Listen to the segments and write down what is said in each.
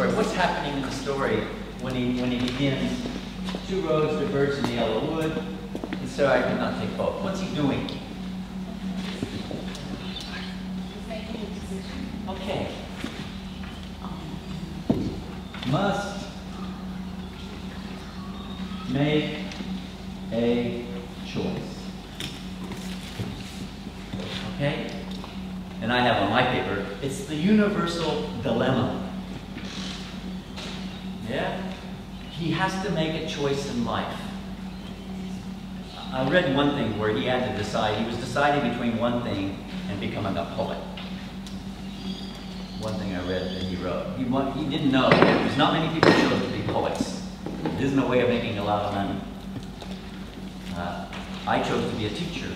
story, what's happening in the story when he when he begins two roads diverge in the yellow wood, and so I could not take both. What's he doing? Okay. Must make a choice. Okay? And I have on my paper, it's the universal dilemma. Yeah? He has make a choice in life. I read one thing where he had to decide, he was deciding between one thing and becoming a poet. One thing I read that he wrote. He, he didn't know. There's not many people who chose to be poets. It isn't a way of making a lot of money. Uh, I chose to be a teacher.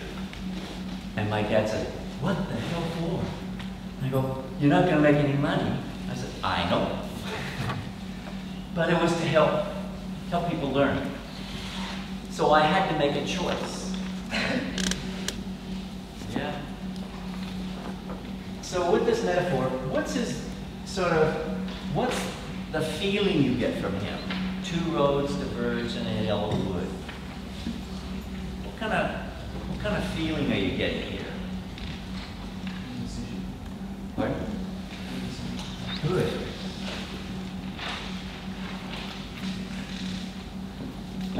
And my dad said, what the hell for? I go, you're not going to make any money. I said, I know. but it was to help, help people learn. So I had to make a choice. yeah. So with this metaphor, what's his sort of, what's the feeling you get from him? Two roads diverge in a yellow wood. What kind of, what kind of feeling are you getting here? Pardon? Good.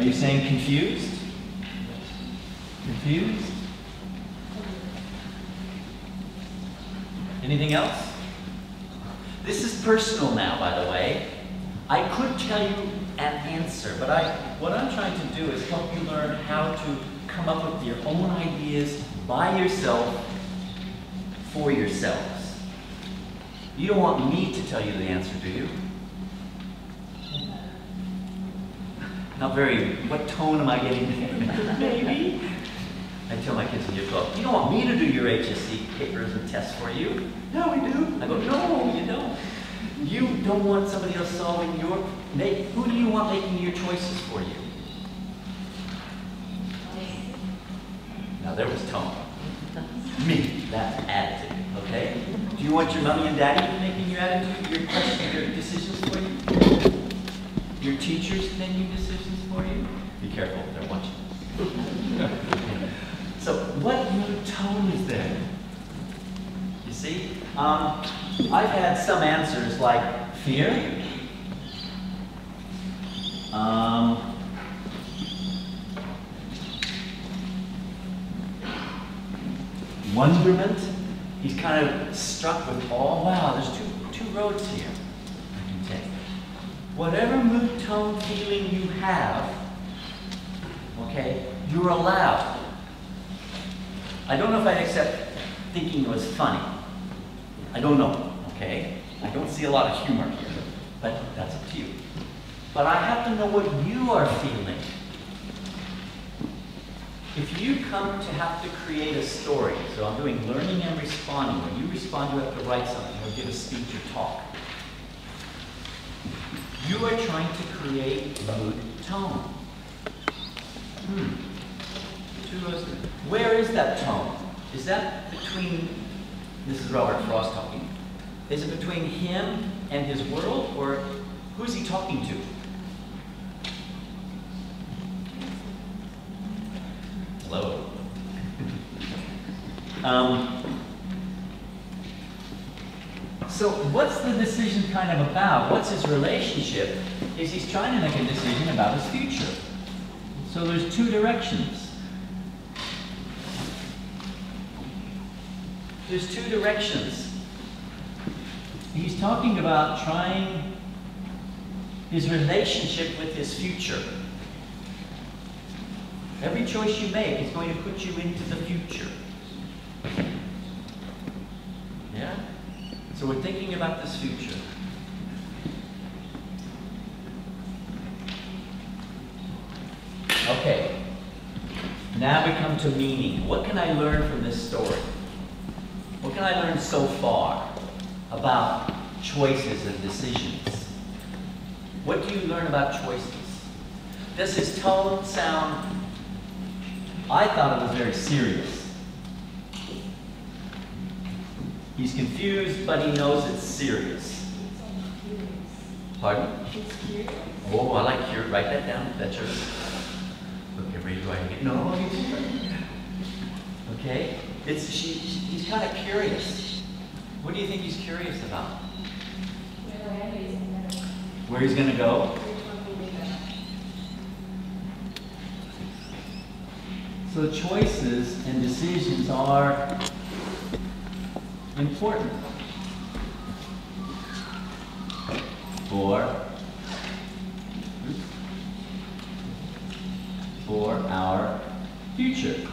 You saying confused? Confused? Anything else? This is personal now, by the way. I could tell you an answer, but I, what I'm trying to do is help you learn how to come up with your own ideas by yourself, for yourselves. You don't want me to tell you the answer, do you? Not very, what tone am I getting? Maybe. I tell my kids in year 12, you don't want me to do your HSC papers and tests for you. No, we do. I go, no, you don't. You don't want somebody else solving your, make, who do you want making your choices for you? Now there was tone. Me, that's attitude, okay? Do you want your mommy and daddy making your attitude, your questions, your decisions for you? Your teachers making decisions for you? Be careful, they're watching. so what mood tone is there? You see? Um, I've had some answers like fear, um, wonderment. He's kind of struck with awe. Wow, there's two, two roads here I can take. Whatever mood, tone, feeling you have, okay, you're allowed. I don't know if I'd accept thinking it was funny. I don't know, okay? I don't see a lot of humor here, but that's up to you. But I have to know what you are feeling. If you come to have to create a story, so I'm doing learning and responding. When you respond, you have to write something or give a speech or talk. You are trying to create mood tone. Hmm. Where is that tone? Is that between, this is Robert Frost talking, is it between him and his world, or who's he talking to? Hello. um, so what's the decision kind of about? What's his relationship? Is he's trying to make a decision about his future. So there's two directions. There's two directions. He's talking about trying his relationship with his future. Every choice you make is going to put you into the future. So we're thinking about this future. Okay. Now we come to meaning. What can I learn from this story? What can I learn so far about choices and decisions? What do you learn about choices? Does his tone sound I thought it was very serious. He's confused, but he knows it's serious. Pardon? Oh, I like curious. Write that down. That's your. Okay, where are you writing it? No, Okay? It's she, he's kind of curious. What do you think he's curious about? Where he's going to go? So choices and decisions are important for, for our future.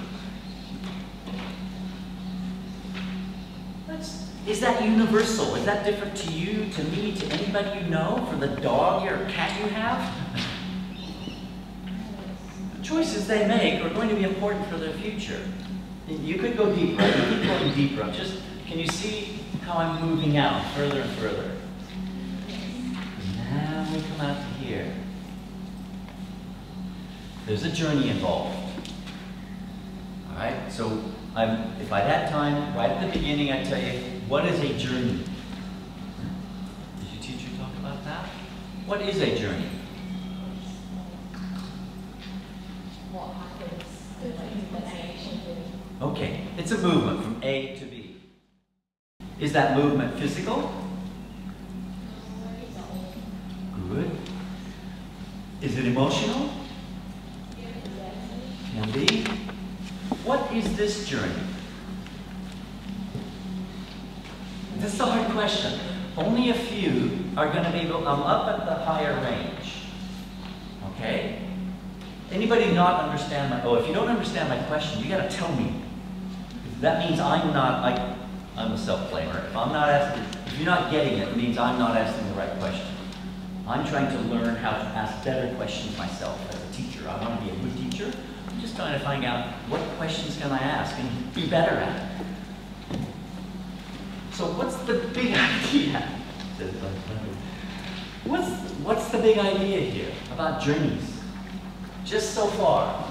That's, is that universal? Is that different to you, to me, to anybody you know, for the dog or cat you have? The choices they make are going to be important for their future. You could go deeper. You keep going deeper. I'm just, can you see how I'm moving out further and further? Now we come out to here. There's a journey involved. All right, so I'm, if I had time, right at the beginning, I tell you, what is a journey? Did your teacher talk about that? What is a journey? Okay, it's a movement from A to B. Is that movement physical? Good. Is it emotional? Can be. What is this journey? This is a hard question. Only a few are going to be able, I'm up at the higher range. Okay? Anybody not understand my, oh, if you don't understand my question, you got to tell me. That means I'm not, I, I'm a self-blamer. If I'm not asking, if you're not getting it, it means I'm not asking the right question. I'm trying to learn how to ask better questions myself as a teacher. I want to be a good teacher. I'm just trying to find out what questions can I ask and be better at it. So what's the big idea? What's, what's the big idea here about journeys? just so far.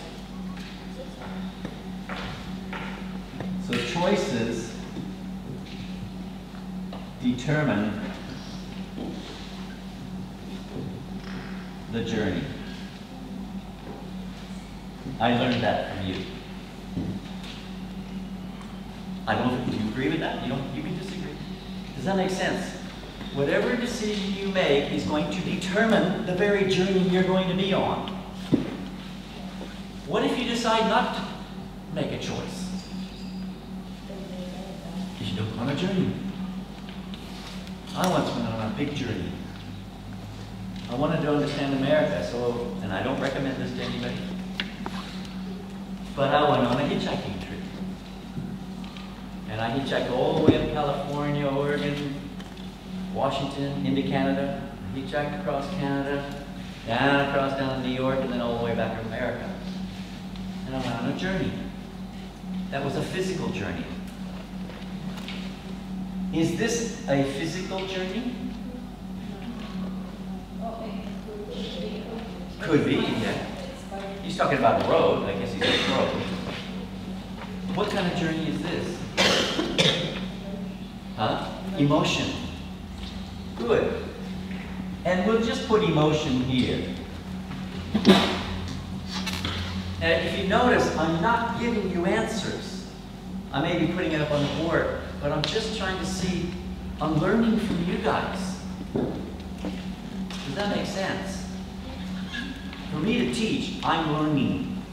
choices determine the journey. I learned that from you. I don't if you agree with that. You don't. You can disagree. Does that make sense? Whatever decision you make is going to determine the very journey you're going to be on. What if you decide not to make a choice? You don't on a journey. I once went on a big journey. I wanted to understand America, so, and I don't recommend this to anybody, but I went on a hitchhiking trip. And I hitchhiked all the way up California, Oregon, Washington into Canada, hitchhiked across Canada, down across down to New York, and then all the way back to America. and I went on a journey. That was a physical journey. Is this a physical journey? Could be, yeah. He's talking about a road, I guess he a road. What kind of journey is this? Huh? Emotion. Good. And we'll just put emotion here. And if you notice, I'm not giving you answers. I may be putting it up on the board, but I'm just trying to see, I'm learning from you guys. Does that make sense? For me to teach, I'm learning.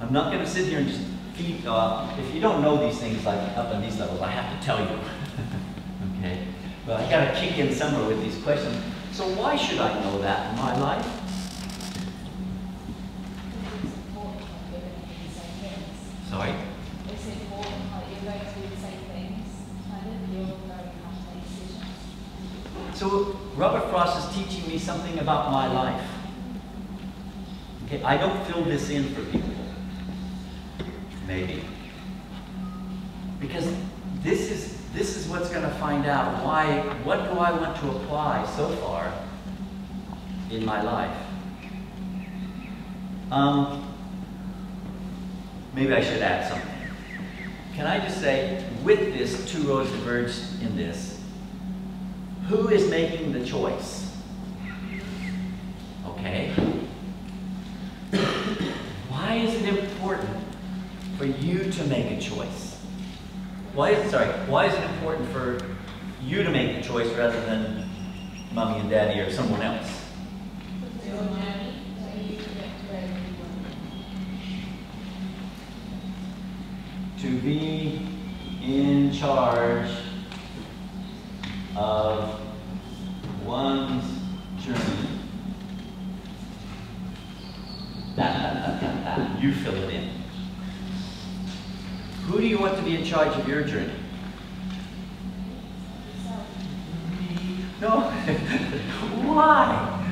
I'm not going to sit here and just feed, uh, if you don't know these things like up on these levels, I have to tell you. okay? But I got to kick in somewhere with these questions. So why should I know that in my life? Sorry? It's important, like you're going through the same things, kind of, you're going to have to make decisions. So Robert Frost is teaching me something about my life. Okay, I don't fill this in for people. Maybe. Because this is this is what's going to find out why what do I want to apply so far in my life. Um, maybe I should add something. Can I just say, with this, two roads diverge in this. Who is making the choice? Okay. Why is it important for you to make a choice? Why is sorry? Why is it important for you to make the choice rather than mommy and daddy or someone else? Your journey, so you can get to where you want. To be in charge of one's journey. Da, da, da, da, da. You fill it in. Who do you want to be in charge of your journey? No. Why?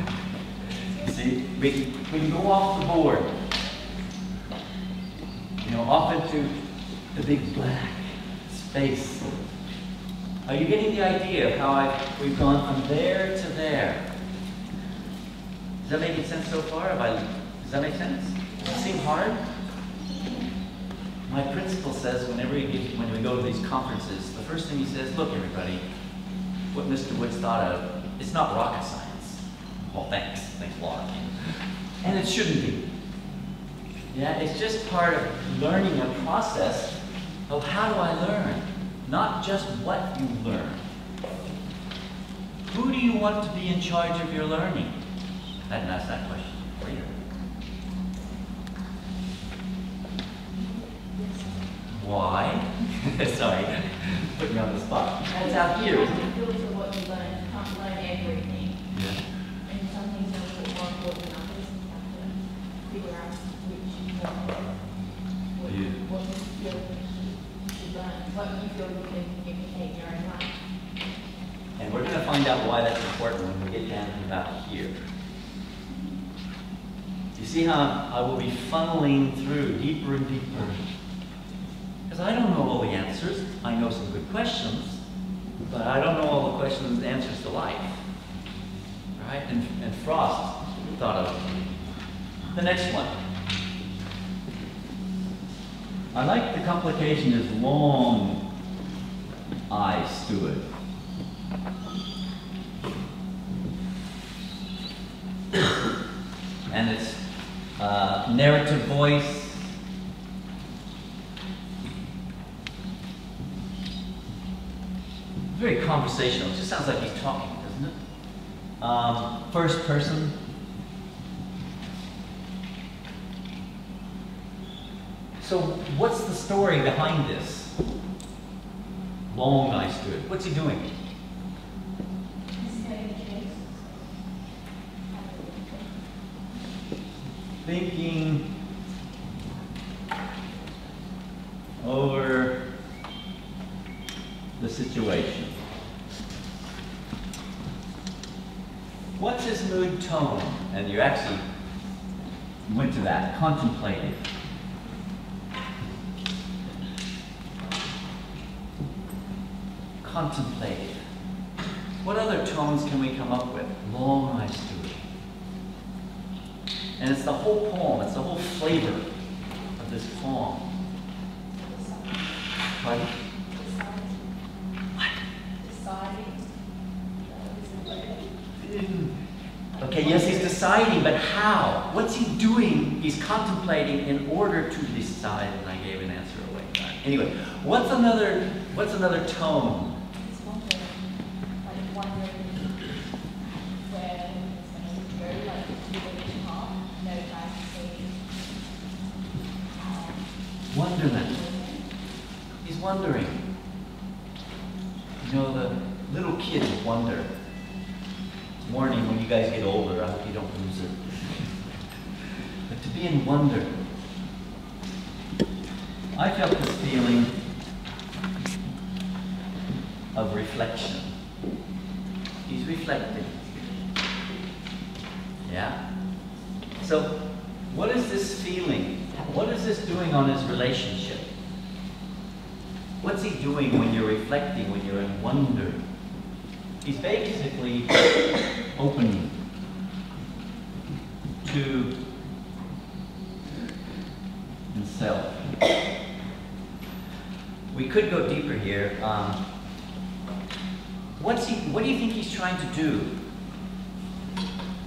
See, we, we go off the board. You know, off into the big black space. Are you getting the idea of how I, we've gone from there to there? Does that make sense so far? I, does that make sense? Does it seem hard? My principal says whenever he gives, when we go to these conferences, the first thing he says, look everybody, what Mr. Woods thought of, it's not rocket science. Well, thanks, thanks a lot. And it shouldn't be. Yeah, it's just part of learning a process of how do I learn, not just what you learn. Who do you want to be in charge of your learning? I didn't ask that question for you. Why? Sorry, put me on the spot. That's out You here. to filter what you learn, you can't learn everything. Yeah. And some things are a little more important than others, you have to figure out which one, what, Yeah. what you feel you should learn, what you feel you can imitate your own life. And we're gonna find out why that's important when we get down to about here. You see how I will be funneling through deeper and deeper? Because I don't know all the answers. I know some good questions, but I don't know all the questions and answers to life. Right? And, and Frost thought of it. The next one. I like the complication is long I stood. and it's uh, narrative voice. Very conversational. It just sounds like he's talking, doesn't it? Um, first person. So, what's the story behind this? Long I stood. What's he doing? Thinking over the situation. What's his mood tone? And you actually went to that, contemplative. Contemplative. What other tones can we come up with? Long stood. And it's the whole poem, it's the whole flavor of this poem. What? Deciding. Okay, yes, he's deciding, but how? What's he doing? He's contemplating in order to decide, and I gave an answer away. Anyway, what's another what's another tone? It's wondering, like wondering where it's going to go, like to the which part, no time to see how. Wonderment. He's wondering. You know, the little kids wonder. Warning, when you guys get older, I hope you don't lose it. But to be in wonder. I felt this feeling of reflection. He's reflecting. Yeah? So, what is this feeling? What is this doing on his relationship? What's he doing when you're reflecting, when you're in wonder? He's basically opening to himself. We could go deeper here. Um, what's he, what do you think he's trying to do?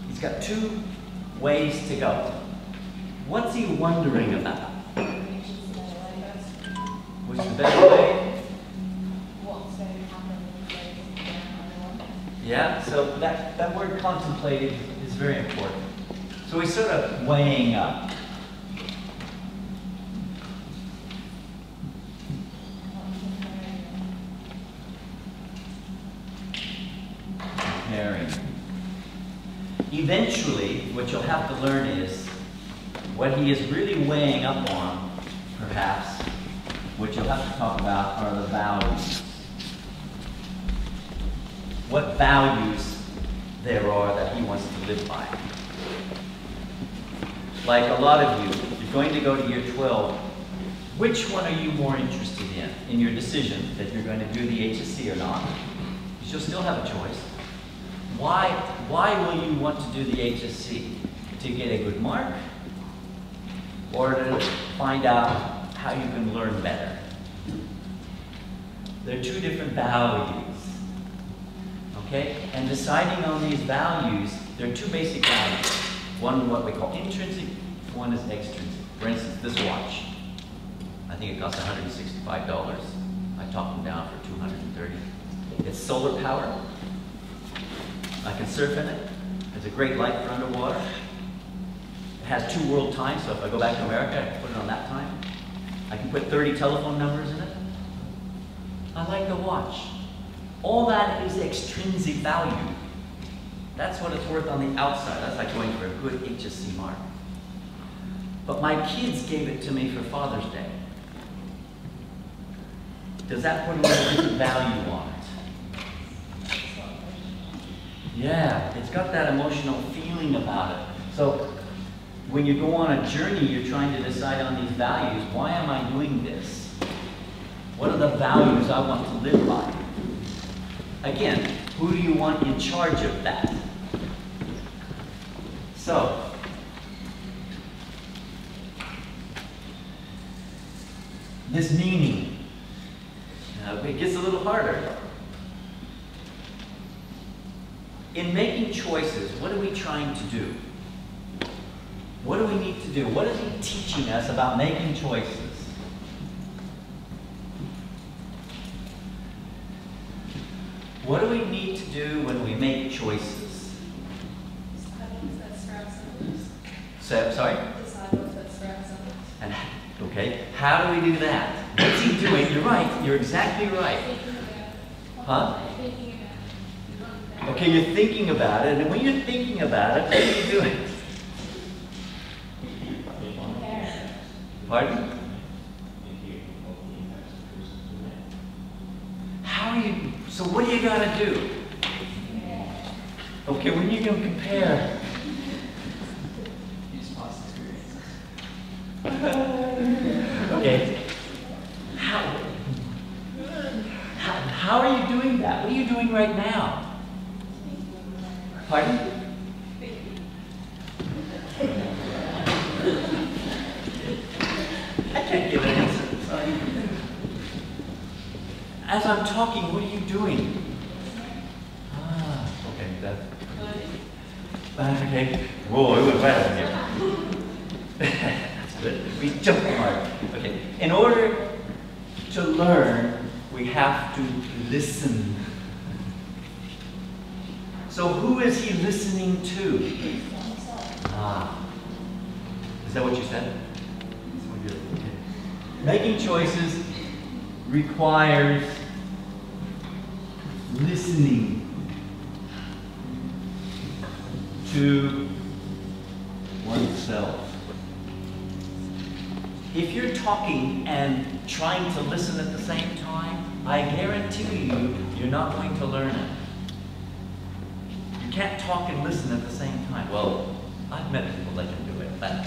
He's got two ways to go. What's he wondering about? Which is the better way? Yeah, so that, that word contemplative is very important. So he's sort of weighing up. Comparing. Eventually, what you'll have to learn is what he is really weighing up on, perhaps, what you'll have to talk about are the values what values there are that he wants to live by. Like a lot of you, you're going to go to year 12. Which one are you more interested in in your decision that you're going to do the HSC or not? Because you'll still have a choice. Why, why will you want to do the HSC? To get a good mark? Or to find out how you can learn better? They're two different values. Okay? And deciding on these values, there are two basic values. One what we call intrinsic, one is extrinsic. For instance, this watch. I think it costs $165. I talked them down for 230 It's solar powered. I can surf in it. It's a great light for underwater. Has two world times, so if I go back to America, I can put it on that time. I can put 30 telephone numbers in it. I like the watch. All that is extrinsic value. That's what it's worth on the outside. That's like going for a good HSC mark. But my kids gave it to me for Father's Day. Does that put a little value on it? Yeah, it's got that emotional feeling about it. So when you go on a journey, you're trying to decide on these values. Why am I doing this? What are the values I want to live by? Again, who do you want in charge of that? So, this meaning, now it gets a little harder. In making choices, what are we trying to do? What do we need to do? What is he teaching us about making choices? What do we need to do when we make choices? Decide what's best for. So, sorry? Decide what's best for. And, okay, how do we do that? What's he doing? You're right, you're exactly right. Huh? it. Thinking about it. Okay, you're thinking about it, and when you're thinking about it, what are you doing? Pardon? How are you, so what do you gotta do? Okay, when you going to compare, Use past experience. Okay. How, how, how are you doing that? What are you doing right now? Pardon? I can't give an answer. Sorry. As I'm talking, what are you doing? Ah, okay, that. Uh, okay. Whoa, it went right over here. That's good. We jumped hard. Okay. In order to learn, we have to listen. So who is he listening to? Ah. Is that what you said? That's. Making choices requires listening to oneself. If you're talking and trying to listen at the same time, I guarantee you, you're not going to learn it. You can't talk and listen at the same time. Well, I've met people that can do it, but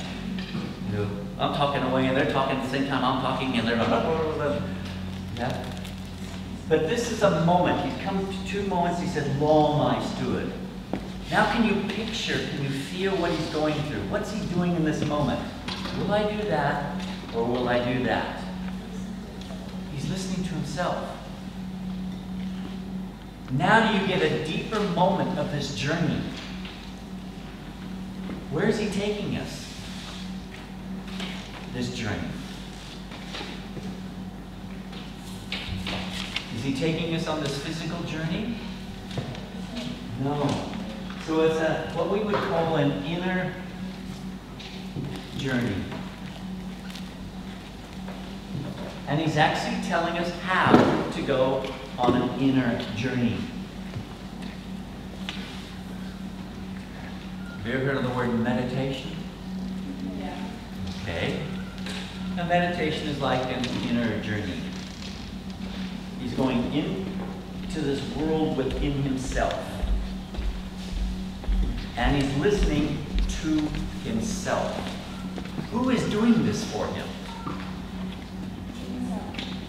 you know, I'm talking away and they're talking at the same time I'm talking and they're yeah. But this is a moment. He's come to two moments. He said, "Long I stood." Now, can you picture? Can you feel what he's going through? What's he doing in this moment? Will I do that, or will I do that? He's listening to himself. Now, do you get a deeper moment of this journey? Where is he taking us? This journey. He taking us on this physical journey? No. So it's a what we would call an inner journey. And he's actually telling us how to go on an inner journey. Have you ever heard of the word meditation? Yeah. Okay. Now, meditation is like an inner journey. He's going into this world within himself. And he's listening to himself. Who is doing this for him?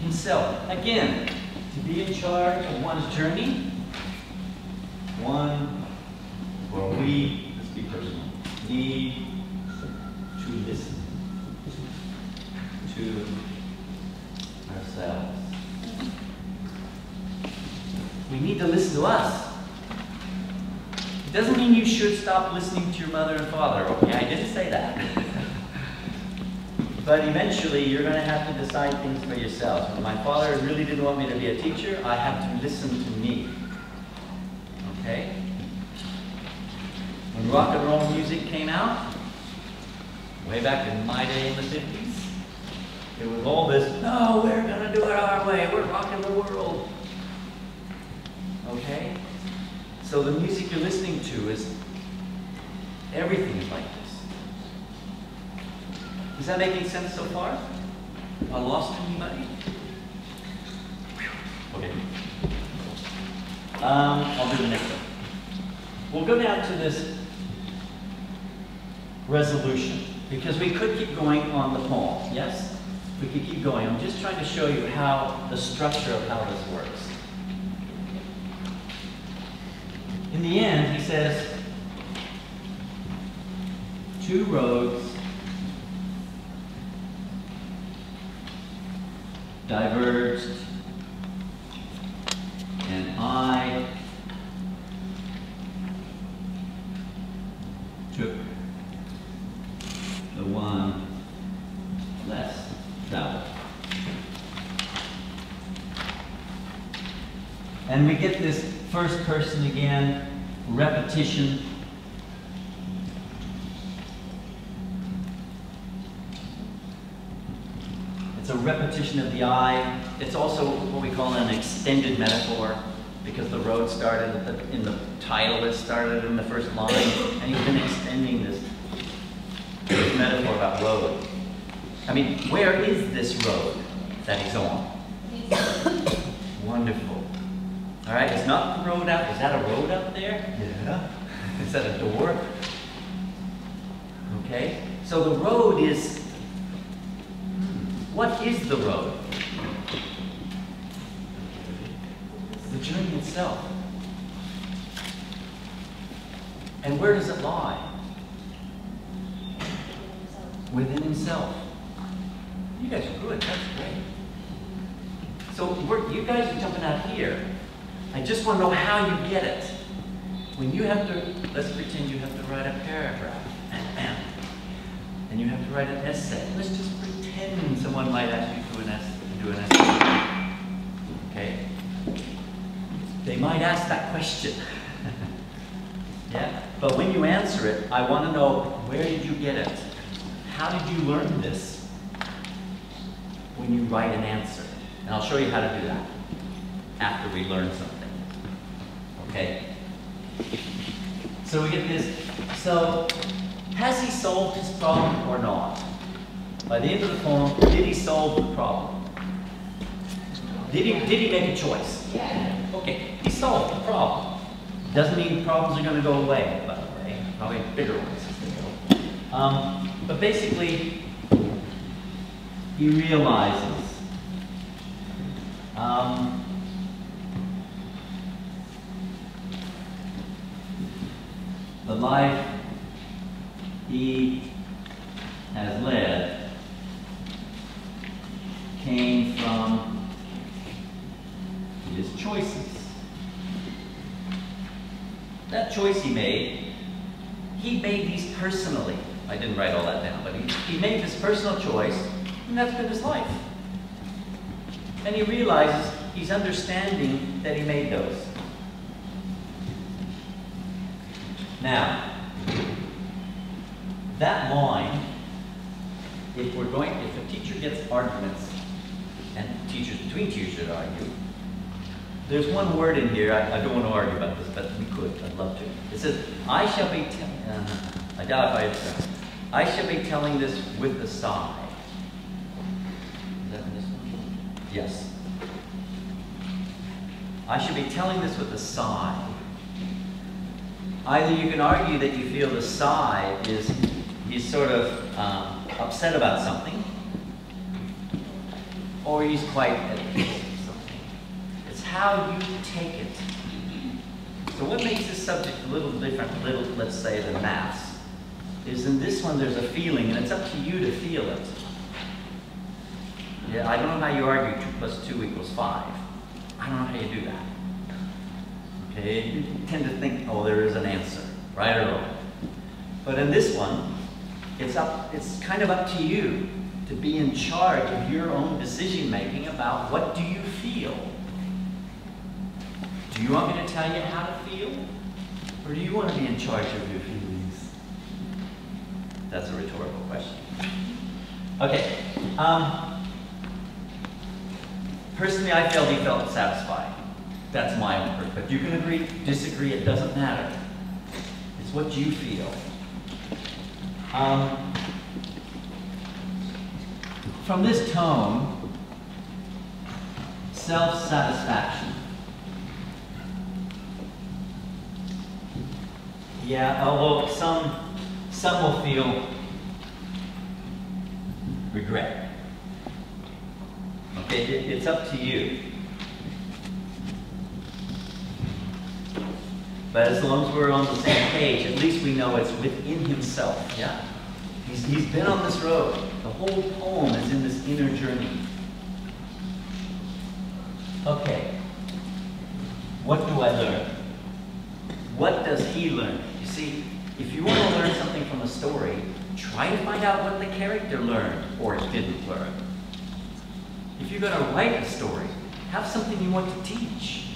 Himself. Again, to be in charge of one's journey, one, or we, let's be personal, need to listen to ourselves. We need to listen to us. It doesn't mean you should stop listening to your mother and father, okay? I didn't say that. but eventually, you're going to have to decide things for yourselves. When my father really didn't want me to be a teacher, I had to listen to me. Okay? When rock and roll music came out, way back in my day in the 50s, it was all this, no, we're going to do it our way. We're rocking the world. Okay? So the music you're listening to is everything is like this. Is that making sense so far? I lost anybody? Okay. Um, I'll do the next one. We'll go down to this resolution because we could keep going on the poem. Yes? We could keep going. I'm just trying to show you how the structure of how this works. In the end, he says, two roads diverged, and I took the one less traveled. And we get this first person again, repetition. It's a repetition of the I. It's also what we call an extended metaphor because the road started the, in the title, it started in the first line, and he's been extending this, this metaphor about road. I mean, where is this road that he's on? Wonderful. All right, it's not the road out. Is that a road up there? Yeah. Is that a door? Okay. So the road is hmm, What is the road? The journey itself. And where does it lie? Within himself. You guys are good, that's great. So we're, you guys are jumping out here. I just want to know how you get it. When you have to, let's pretend you have to write a paragraph. And you have to write an essay. Let's just pretend someone might ask you to, an essay, do an essay. Okay? They might ask that question. yeah? But when you answer it, I want to know where did you get it? How did you learn this? When you write an answer. And I'll show you how to do that after we learn something. Okay? So we get this. So, has he solved his problem or not? By the end of the poem, did he solve the problem? Did he, did he make a choice? Yeah. Okay, he solved the problem. Doesn't mean problems are going to go away, by the way. Probably bigger ones as they go. Um, but basically, he realizes um, the life he has led came from his choices. That choice he made, he made these personally. I didn't write all that down, but he, he made this personal choice, and that's been his life. And he realizes he's understanding that he made those. Now, that line, if we're going, if a teacher gets arguments, and teachers between teachers argue, there's one word in here, I, I don't want to argue about this, but we could, I'd love to. It says, I shall be, te- uh, I doubt if I, I shall be telling this with a sigh. Is that in this one? Yes. I should be telling this with a sigh. Either you can argue that you feel the sigh is he's sort of um, upset about something, or he's quite at peace with something. It's how you take it. So what makes this subject a little different, a little, let's say, than maths, is in this one there's a feeling, and it's up to you to feel it. Yeah, I don't know how you argue 2 plus 2 equals 5. I don't know how you do that. Okay, you tend to think, oh, there is an answer, right or wrong. But in this one, it's up, it's kind of up to you to be in charge of your own decision making about what do you feel. Do you want me to tell you how to feel? Or do you want to be in charge of your feelings? That's a rhetorical question. Okay. Um, personally, I felt he felt satisfied. That's my own. But you can agree, disagree, it doesn't matter. It's what you feel. Um, from this tone, self-satisfaction. Yeah, although some some will feel regret. Okay, it, it's up to you. But as long as we're on the same page, at least we know it's within himself. Yeah? He's, he's been on this road. The whole poem is in this inner journey. Okay. What do I learn? What does he learn? You see, if you want to learn something from a story, try to find out what the character learned or didn't learn. If you're going to write a story, have something you want to teach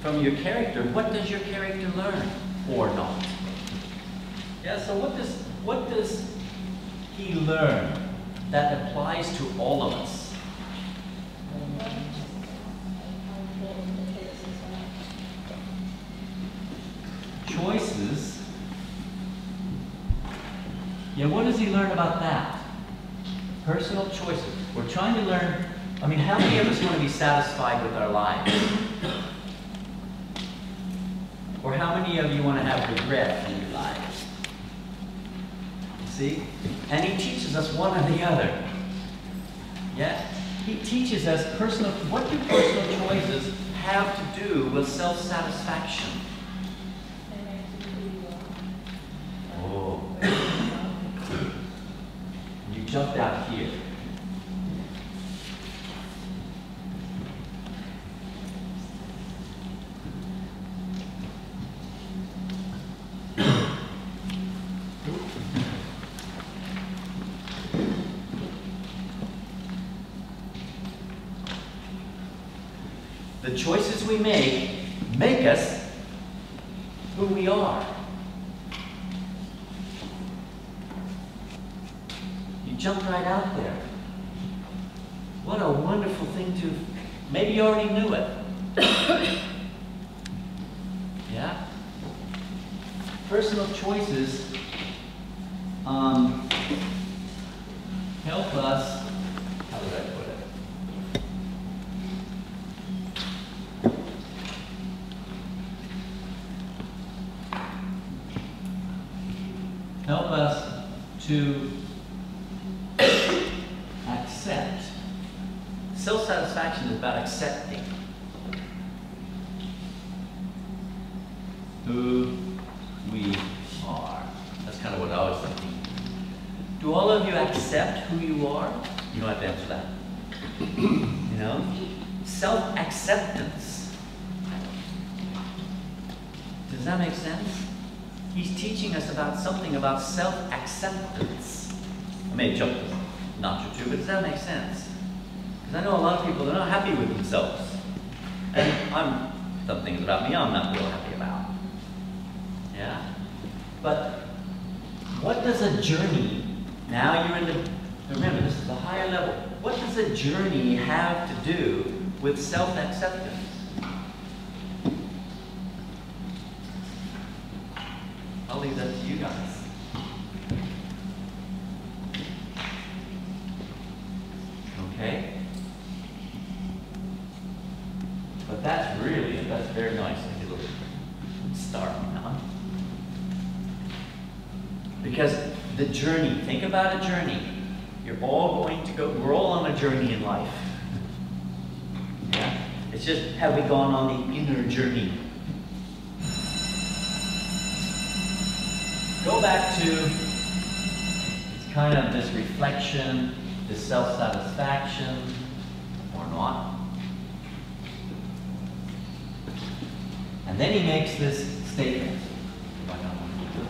from your character. What does your character learn or not? Yeah, so what does what does he learn that applies to all of us? Choices. Yeah, what does he learn about that? Personal choices. We're trying to learn. I mean, how many of us want to be satisfied with our lives? Or how many of you want to have regret in your lives? See? And he teaches us one or the other. Yeah, he teaches us personal, what do personal choices have to do with self-satisfaction? Oh. You jumped out here. The choices we make us who we are. You jumped right out there. What a wonderful thing to, maybe you already knew it. yeah? Personal choices um, help us, how did I put it? Help us to accept. Self satisfaction is about accepting who we are. That's kind of what I was thinking. Do all of you accept who you are? You don't have to answer that. you know? Self acceptance. Does that make sense? He's teaching us about something about self acceptance. I may a notch or two, but does that make sense? Because I know a lot of people that are not happy with themselves. And I'm, some things about me I'm not real happy about. Yeah? But what does a journey, now you're in the, remember this is the higher level, what does a journey have to do with self acceptance? I'll leave that to you guys. Okay? But that's really, that's very nice. Like a little start, huh? Because the journey, think about a journey. You're all going to go, we're all on a journey in life. Yeah? It's just, have we gone on the inner journey? Go back to, it's kind of this reflection, this self-satisfaction, or not. And then he makes this statement. If I don't want to do it.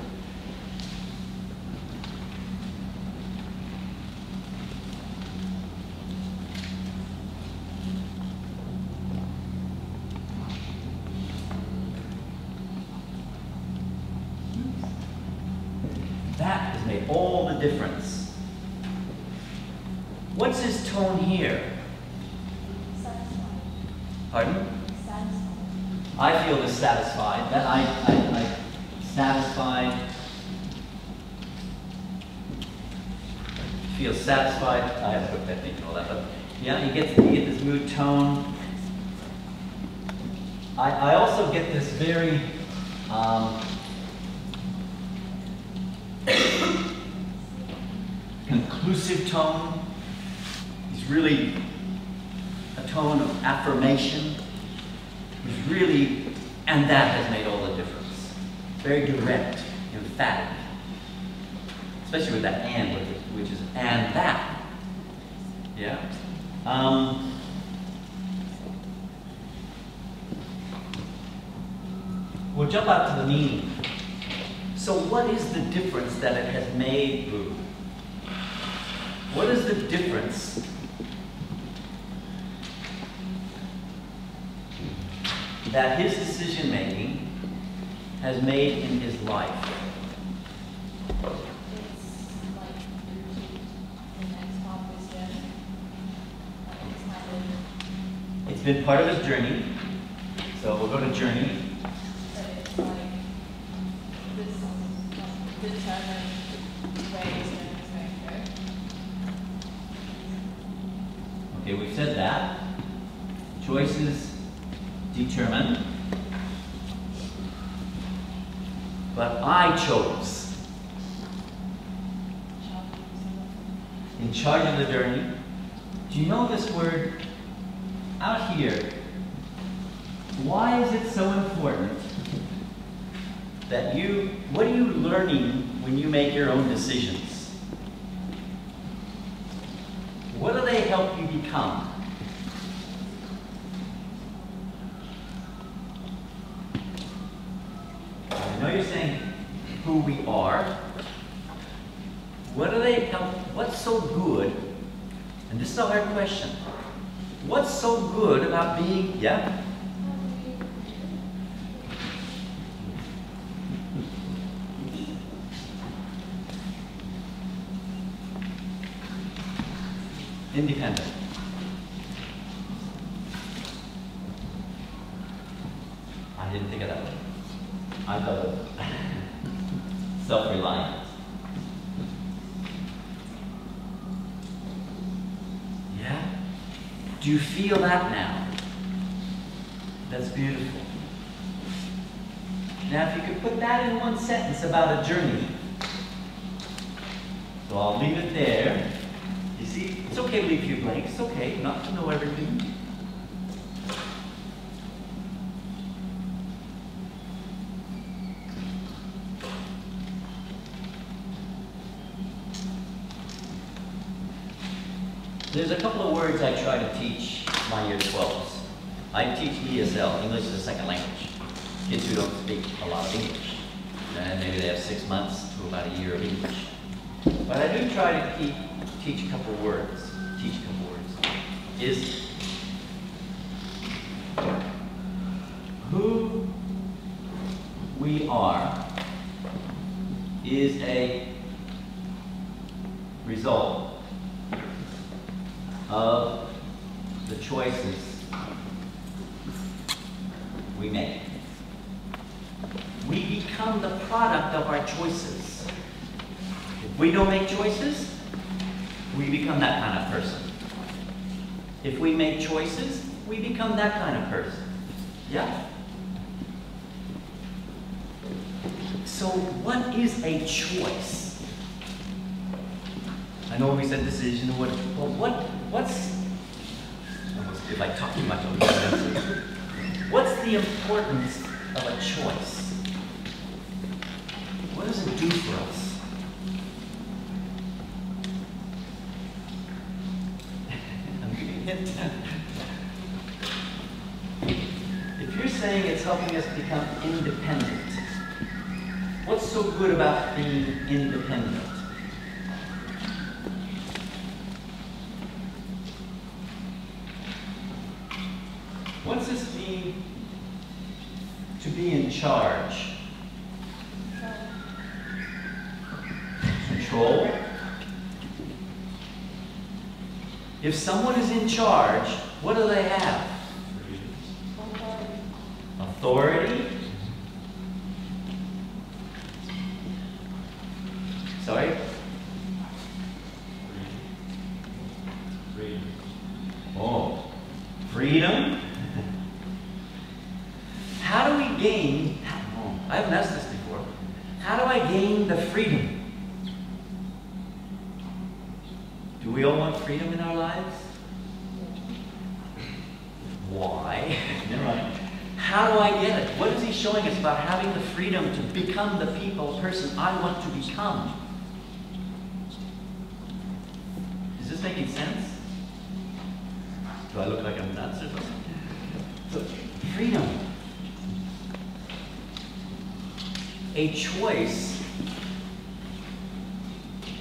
That has made all the difference. What's his tone here? Satisfied. Pardon? Satisfied. I feel dissatisfied. That I, I, I satisfied. Feel satisfied. I have all that, but yeah, you get you get this mood tone. I, I also get this very um, conclusive tone. It's really a tone of affirmation. It's really, and that has made all. Very direct, emphatic. Especially with that and, which is- and that. Yeah? Um, we'll jump out to the meaning. So, what is the difference that it has made, Boo? What is the difference that his decision making has made in his life? It's been part of his journey. So we'll go to journey. Okay, we've said that. Choices determined. But I chose. In charge of the journey. Do you know this word out here? Why is it so important that you, what are you learning when you make your own decisions? What do they help you become? I know you're saying who we are. What do they? What's so good? And this is a hard question. What's so good about being, yeah? Independent. I didn't think of that. I thought of self-reliant. Yeah? Do you feel that now? That's beautiful. Now, if you could put that in one sentence about a journey. So I'll leave it there. You see, it's okay to leave a few blanks. It's okay not to know everything. There's a couple of words I try to teach my year 12s. I teach ESL, English as a second language. Kids who don't speak a lot of English. And maybe they have six months to about a year of English. But I do try to keep, teach a couple words. Teach a couple words. Is who we are is a result of the choices we make. We become the product of our choices. If we don't make choices, we become that kind of person. If we make choices, we become that kind of person. Yeah? So, what is a choice? I know we said decision, what, well, what, what's, I talk too much. What's the importance of a choice? What does it do for us? If you're saying it's helping us become independent, what's so good about being independent? What's this mean to be in charge? Control? If someone is in charge, what do they have? Authority? Sorry? Oh, freedom? How do we gain? I haven't asked this before. How do I gain the freedom? Do we all want freedom in our lives? Why? Never mind. How do I get it? What is he showing us about having the freedom to become the people, person I want to become? Is this making sense? Do I look like I'm nuts or something? So, freedom. A choice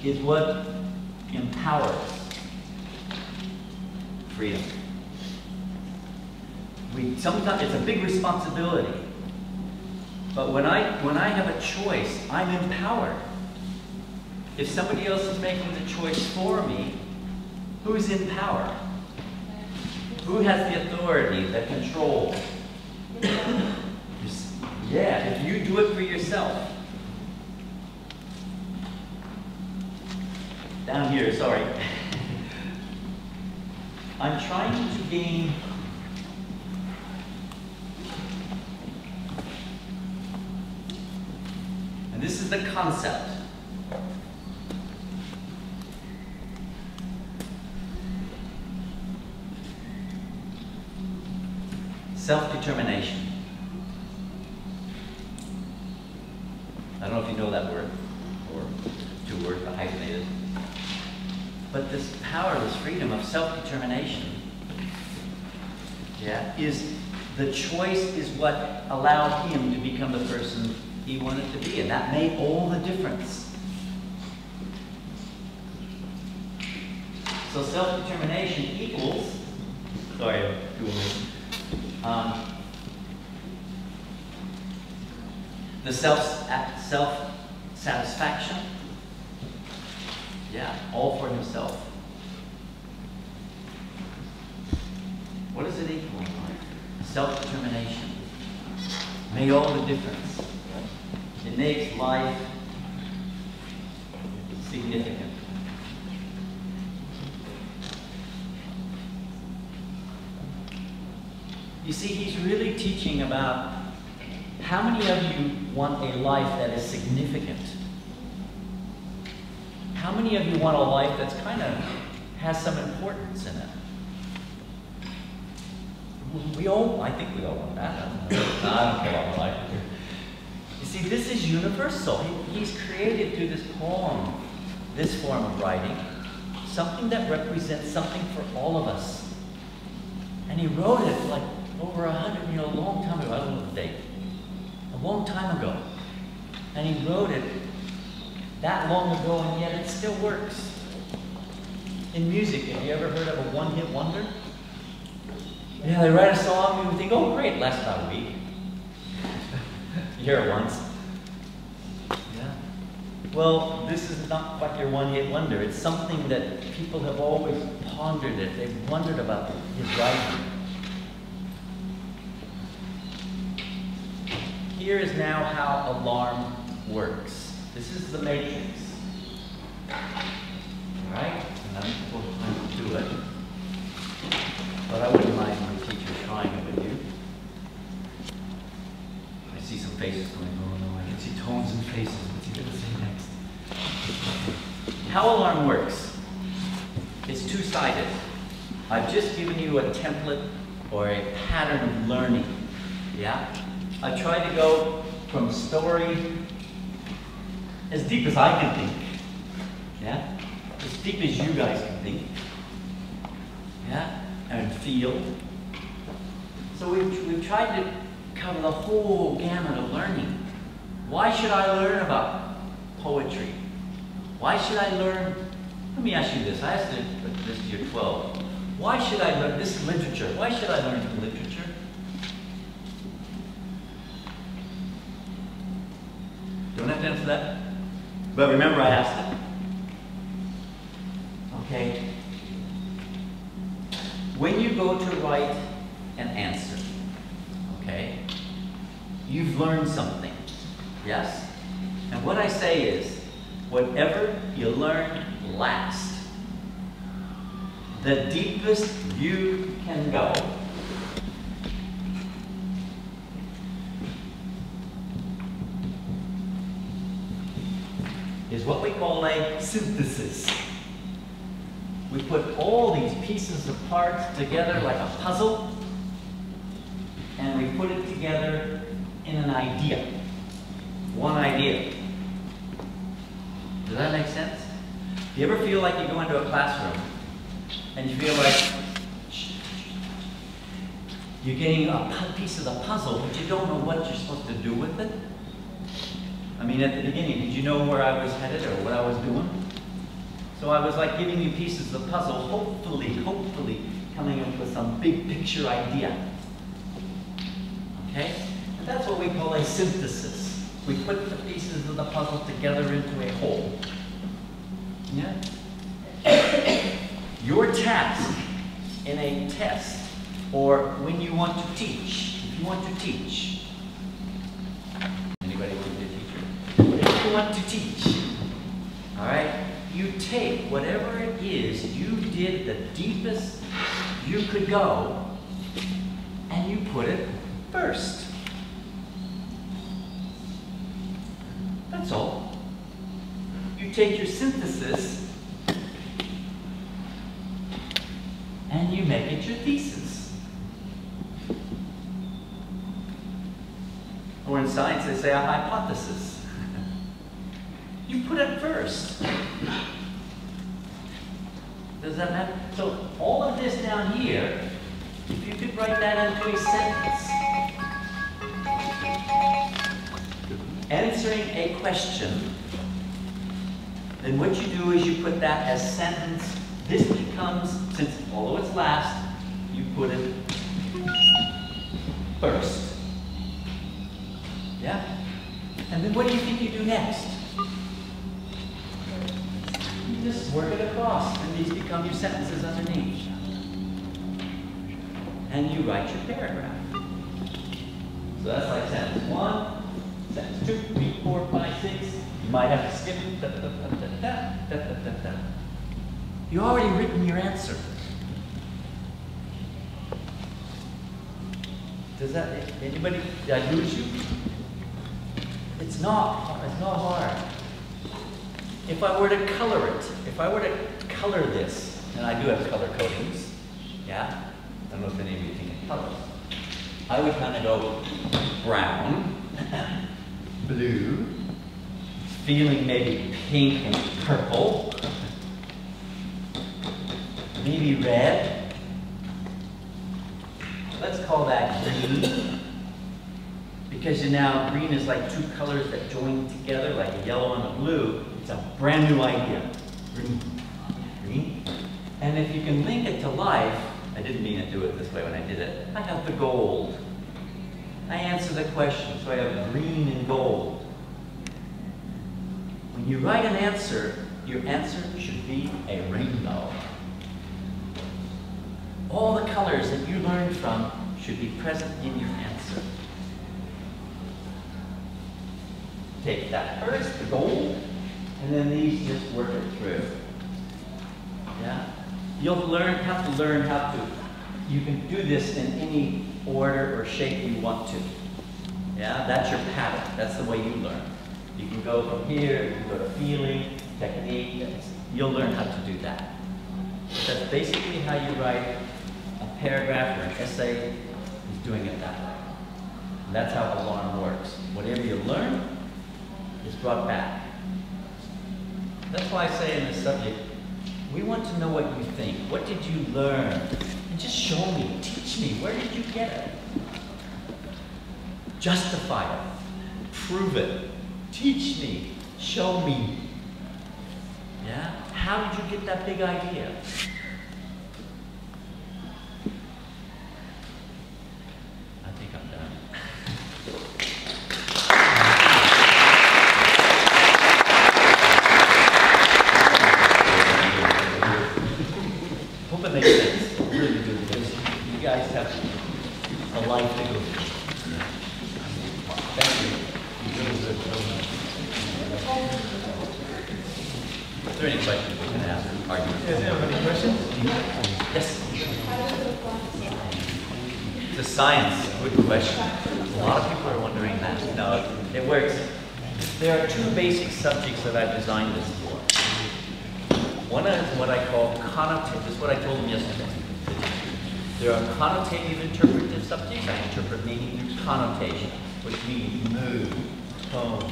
is what empowers freedom. We sometimes it's a big responsibility. But when I when I have a choice, I'm empowered. If somebody else is making the choice for me, who's in power? Who has the authority, the control? Yeah, if you do it for yourself. down here, sorry. I'm trying to gain and this is the concept. Self-determination. I don't know if you know that word. But this power, this freedom of self-determination, yeah, is the choice is what allowed him to become the person he wanted to be, and that made all the difference. So self-determination equals, sorry. Um, the self self satisfaction. Yeah, all for himself. What does it equal? Self determination. Made all the difference. It makes life significant. You see, he's really teaching about how many of you want a life that is significant? How many of you want a life that's kind of has some importance in it? We all, I think we all want that. I don't, care about my life. You see, this is universal. He, he's created through this poem, this form of writing, something that represents something for all of us. And he wrote it like over a hundred, you know, a long time ago. I don't know the date. A long time ago. And he wrote it that long ago, and yet it still works. In music, have you ever heard of a one-hit wonder? Yeah, they write a song, and you think, oh, great, lasts about a week. you hear it once. Yeah. Well, this is not quite your one-hit wonder. It's something that people have always pondered it. They've wondered about his writing. Here is now how alarm works. This is the matrix. Alright? And I'm supposed to do it. But I wouldn't mind my teacher trying it with you. I see some faces going, oh no, I can see tones and faces. What's he going to say next? How alarm works is two-sided. I've just given you a template or a pattern of learning. Yeah? I try to go from story as deep as I can think. Yeah? As deep as you guys can think. Yeah? And feel. So we've, we've tried to cover the whole gamut of learning. Why should I learn about poetry? Why should I learn? Let me ask you this. I asked it, this is year 12. Why should I learn this literature? Why should I learn literature? Don't have to answer that. But remember, I asked it. Okay. When you go to write an answer, okay, you've learned something. Yes? And what I say is, whatever you learn last, the deepest you can go is what we call a synthesis. We put all these pieces of parts together like a puzzle, and we put it together in an idea. One idea. Does that make sense? Do you ever feel like you go into a classroom and you feel like you're getting a piece of the puzzle, but you don't know what you're supposed to do with it? I mean, at the beginning, did you know where I was headed or what I was doing? So I was like giving you pieces of the puzzle, hopefully, hopefully coming up with some big picture idea. Okay? And that's what we call a synthesis. We put the pieces of the puzzle together into a whole. Yeah? Your task in a test, or when you want to teach, if you want to teach, anybody want to be a teacher? If you to teach, all right, you take whatever it is you did the deepest you could go, and you put it first. That's all. You take your synthesis and you make it your thesis. Or in science, they say a hypothesis. You put it first. Does that matter? So all of this down here, if you could write that into a sentence, answering a question, then what you do is you put that as sentence. This becomes, since although it's last, you put it first. Yeah? And then what do you think you do next? just work it across, and these become your sentences underneath. And you write your paragraph. So that's like sentence one, sentence two, three, four, five, six. You might have to skip da, da, da, You already written your answer. Does that anybody did I lose you? It's not it's not hard. If I were to color it, if I were to color this, and I do have color codings, yeah? I don't know if any of you think in colors. I would kind of go brown, blue, feeling maybe pink and purple, maybe red. Let's call that green. Because you now, green is like two colors that join together, like a yellow and a blue. It's a brand new idea. Green. Green. And if you can link it to life, I didn't mean to do it this way when I did it. I have the gold. I answer the question, so I have green and gold. When you write an answer, your answer should be a rainbow. All the colors that you learned from should be present in your answer. Take that first, the gold, and then these just work it through. Yeah? You'll learn, have to learn how to, you can do this in any order or shape you want to. Yeah, that's your pattern. That's the way you learn. You can go from here, you can go to feeling, technique, you'll learn how to do that. That's basically how you write a paragraph or an essay, is doing it that way. And that's how alarm works. Whatever you learn is brought back. That's why I say in this subject, we want to know what you think. What did you learn? And just show me, teach me, where did you get it? Justify it, prove it, teach me, show me. Yeah? How did you get that big idea? I think I'm done. Hope it makes sense. I really do, because you guys have a life to go through. Thank you. You really did well. Is there any questions we can ask, argue? Yes, any questions? Yes? The science, good question. A lot of people are wondering that. No, it works. There are two basic subjects that I've designed this for. One is what I call connotative, this is what I told them yesterday. There are connotative interpretive subjects. I interpret meaning connotation, which means mood, tone,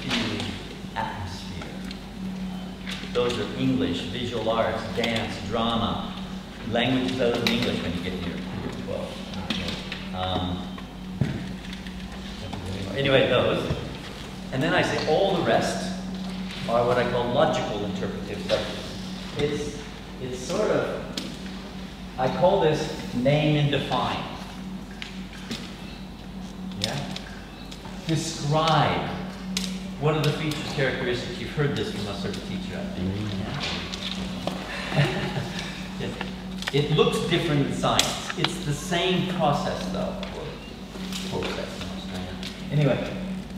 feeling, atmosphere. Those are English, visual arts, dance, drama, languages other than English when you get here. Well, um, anyway, those. And then I say all the rest are what I call logical interpretive subjects. It's, it's sort of, I call this name and define. Yeah? Describe. What are the features, characteristics? You've heard this from a certain teacher, I mm-hmm. think. Yeah. It- It looks different in science. It's the same process, though. Process. Anyway,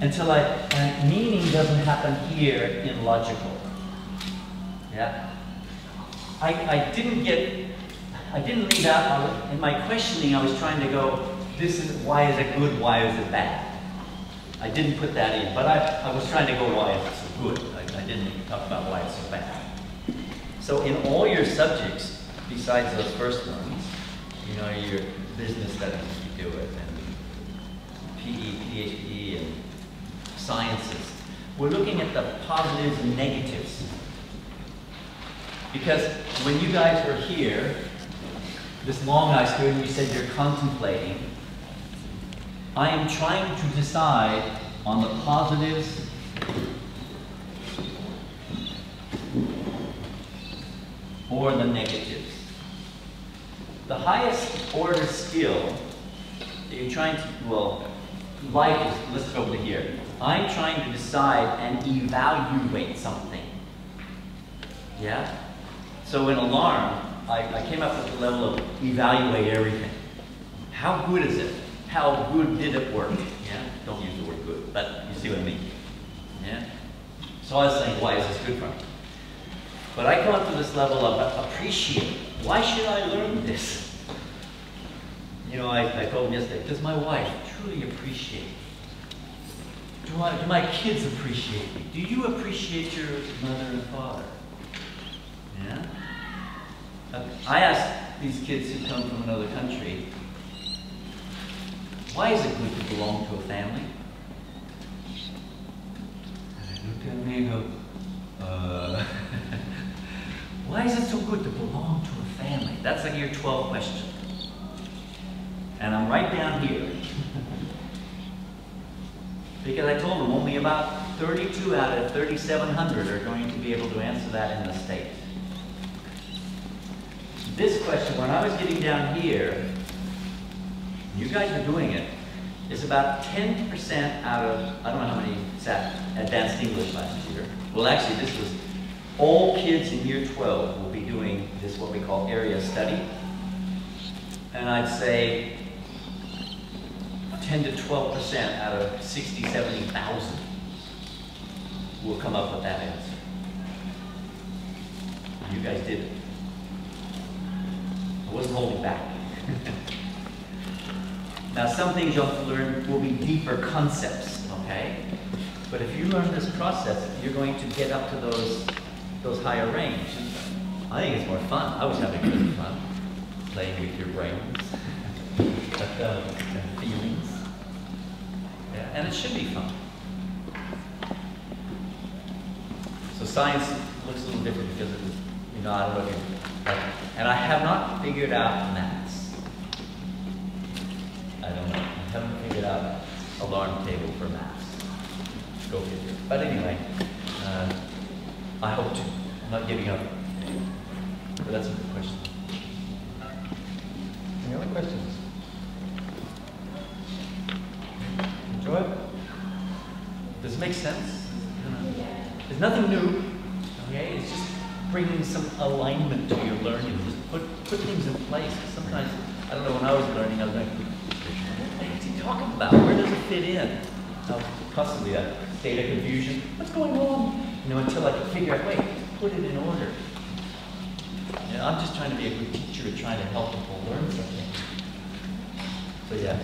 until I, and meaning doesn't happen here in logical. Yeah? I, I didn't get, I didn't leave out, was- in my questioning, I was trying to go, this is, why is it good, why is it bad? I didn't put that in, but I, I was trying to go, why is it so good? I, I didn't talk about why it's so bad. So in all your subjects, besides those first ones, you know, your business studies, you do it, and PE, PhD, and sciences. We're looking at the positives and negatives. Because when you guys were here, this long night student, you said you're contemplating. I am trying to decide on the positives or the negatives. The highest order skill that you're trying to, well, life is, let's go to here. I'm trying to decide and evaluate something. Yeah? So in alarm, I, I came up with the level of evaluate everything. How good is it? How good did it work? Yeah? Don't use the word good, but you see what I mean. Yeah? So I was saying, why is this good for me? But I come up to this level of appreciate. Why should I learn this? You know, I, I told him yesterday, does my wife truly appreciate me? Do, I, do my kids appreciate me? Do you appreciate your mother and father? Yeah? Uh, I asked these kids who come from another country, why is it good to belong to a family? And they look at me and go, uh, why is it so good to belong to a family? That's a year 12 question. And I'm right down here. because I told them only about 32 out of 3,700 are going to be able to answer that in the state. This question, when I was getting down here, you guys are doing it, is about 10% out of, I don't know how many sat advanced English last year. Well, actually, this was all kids in year 12 will be doing this, what we call area study. And I'd say 10 to 12% out of 60, 70,000 will come up with that answer. You guys did it. Wasn't holding back. now, some things you'll learn will be deeper concepts, okay? But if you learn this process, you're going to get up to those, those higher range. I think it's more fun. I was having good fun playing with your brains, uh, and feelings. Yeah, and it should be fun. So science looks a little different because of, you know, I don't know if you, and I have not figured out maths. I don't know. I haven't figured out alarm table for maths. Go figure. But anyway, uh, I hope to. I'm not giving up. But that's a good question. Any other questions? Enjoy it? Does it make sense? There's nothing new, okay? It's just bringing some alignment to your learning. Just put, put things in place. Sometimes, I don't know, when I was learning, I was like, what is he talking about? Where does it fit in? Now, possibly a state of confusion. What's going on? You know, until I could figure out, wait, put it in order. You know, I'm just trying to be a good teacher and trying to help people learn something. So yeah,